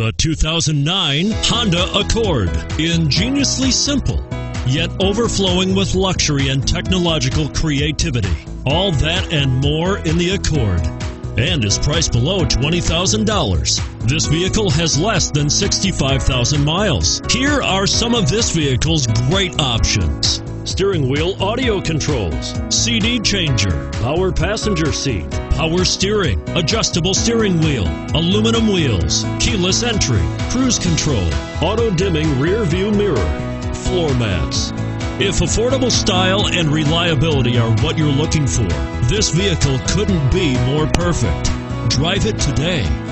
The 2009 Honda Accord. Ingeniously simple, yet overflowing with luxury and technological creativity. All that and more in the Accord and is priced below $20,000. This vehicle has less than 65,000 miles. Here are some of this vehicle's great options. Steering wheel audio controls, CD changer, power passenger seat, power steering, adjustable steering wheel, aluminum wheels, keyless entry, cruise control, auto dimming rear view mirror, floor mats. If affordable style and reliability are what you're looking for, this vehicle couldn't be more perfect. Drive it today.